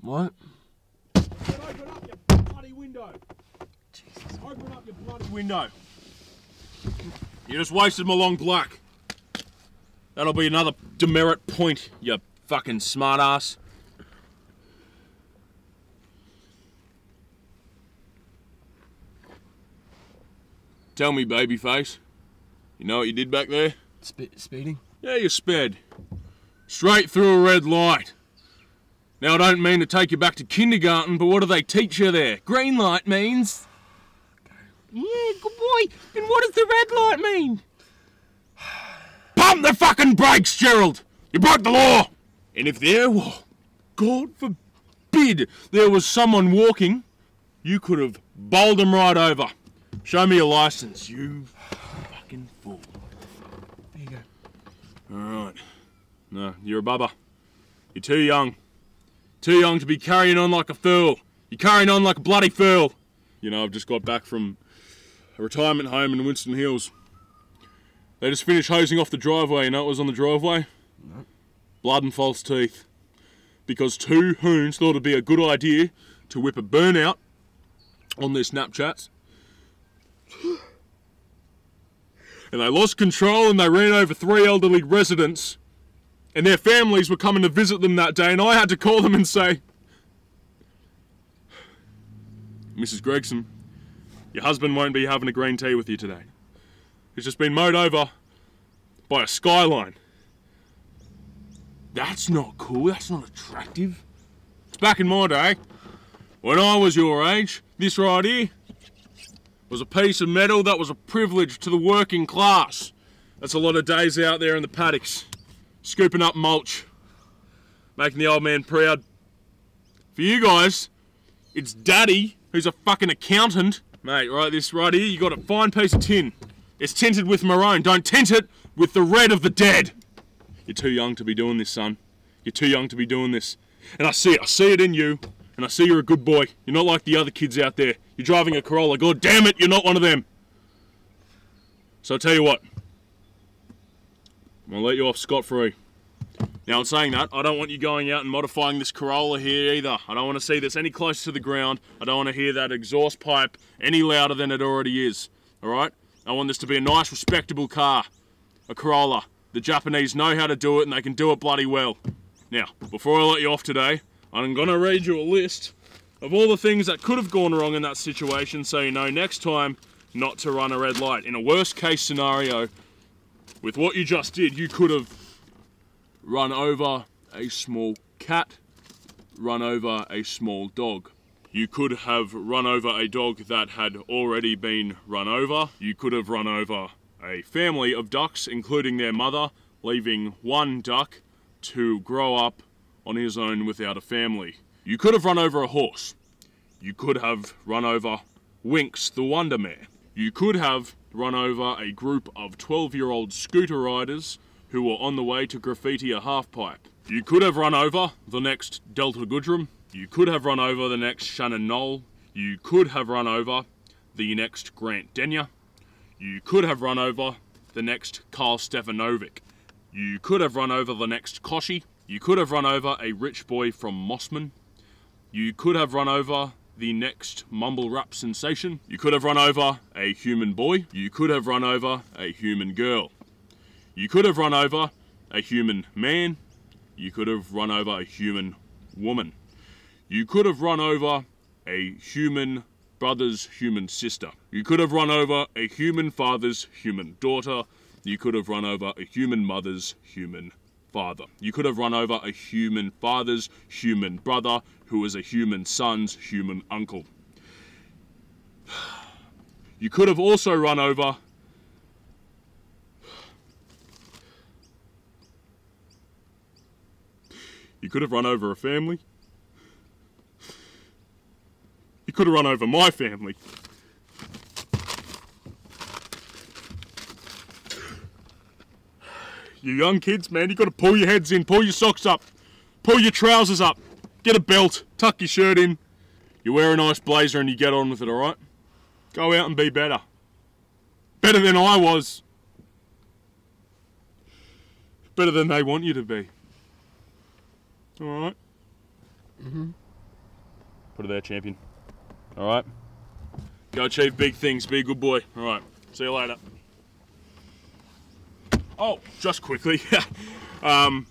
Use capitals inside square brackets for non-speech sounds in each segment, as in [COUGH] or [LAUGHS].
What? Open up your bloody window. Jesus. Open up your bloody window. You just wasted my long black. That'll be another demerit point, you fucking smartass. Tell me, babyface. You know what you did back there? Spe- speeding? Yeah, you sped. Straight through a red light. Now, I don't mean to take you back to kindergarten, but what do they teach you there? Green light means. Yeah, good boy. Then what does the red light mean? Pump the fucking brakes, Gerald! You broke the law! And if there were, God forbid, there was someone walking, you could have bowled them right over. Show me your license, you fucking fool. There you go. Alright. No, you're a bubba. You're too young. Too young to be carrying on like a fool. You're carrying on like a bloody fool. You know, I've just got back from a retirement home in Winston Hills. They just finished hosing off the driveway. You know what was on the driveway? No. Blood and false teeth. Because two hoons thought it'd be a good idea to whip a burnout on their Snapchats. [SIGHS] And they lost control and they ran over three elderly residents and their families were coming to visit them that day, and I had to call them and say, Mrs. Gregson, your husband won't be having a green tea with you today. He's just been mowed over by a skyline. That's not cool, that's not attractive. It's back in my day. When I was your age, this right here was a piece of metal that was a privilege to the working class. That's a lot of days out there in the paddocks scooping up mulch, making the old man proud. For you guys, it's Daddy, who's a fucking accountant. Mate, right, this right here, you got a fine piece of tin. It's tinted with maroon. Don't tint it with the red of the dead. You're too young to be doing this, son. You're too young to be doing this. And I see it. I see it in you. And I see you're a good boy. You're not like the other kids out there. You're driving a Corolla. God damn it, you're not one of them. So I'll tell you what. I'm gonna let you off scot free. Now, in saying that, I don't want you going out and modifying this Corolla here either. I don't want to see this any closer to the ground. I don't want to hear that exhaust pipe any louder than it already is. All right? I want this to be a nice, respectable car. A Corolla. The Japanese know how to do it and they can do it bloody well. Now, before I let you off today, I'm gonna read you a list of all the things that could have gone wrong in that situation so you know next time not to run a red light. In a worst case scenario, with what you just did, you could have run over a small cat, run over a small dog. You could have run over a dog that had already been run over. You could have run over a family of ducks, including their mother, leaving one duck to grow up on his own without a family. You could have run over a horse. You could have run over Winx the Wonder Mare. You could have run over a group of 12 year old scooter riders who were on the way to graffiti a half pipe. You could have run over the next Delta Goodrem. You could have run over the next Shannon Noll. You could have run over the next Grant Denyer. You could have run over the next Karl Stefanovic. You could have run over the next Kochie. You could have run over a rich boy from Mosman. You could have run over the next mumble rap sensation. You could have run over a human boy. You could have run over a human girl. You could have run over a human man. You could have run over a human woman. You could have run over a human brother's human sister. You could have run over a human father's human daughter. You could have run over a human mother's human father. You could have run over a human father's human brother who was a human son's human uncle. [SIGHS] You could have also run over [SIGHS] You could have run over a family. You could have run over my family. You young kids, man, you gotta pull your heads in, pull your socks up, pull your trousers up, get a belt, tuck your shirt in. You wear a nice blazer and you get on with it, alright? Go out and be better. Better than I was. Better than they want you to be. Alright? Mm-hmm. Put it there, champion. All right. Go achieve big things. Be a good boy. All right. See you later. Oh, just quickly. [LAUGHS] um,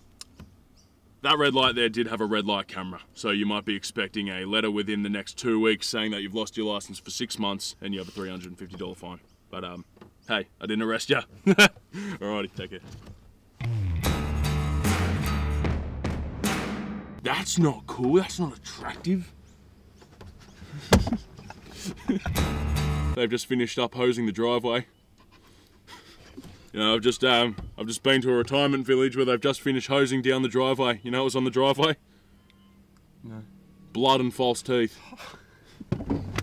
that red light there did have a red light camera, so you might be expecting a letter within the next two weeks saying that you've lost your license for six months and you have a $350 fine. But um, hey, I didn't arrest you. [LAUGHS] Alrighty, take care. That's not cool. That's not attractive. [LAUGHS] They've just finished up hosing the driveway. You know, I've just um, I've just been to a retirement village where they've just finished hosing down the driveway. You know what was on the driveway? No. Blood and false teeth. [LAUGHS]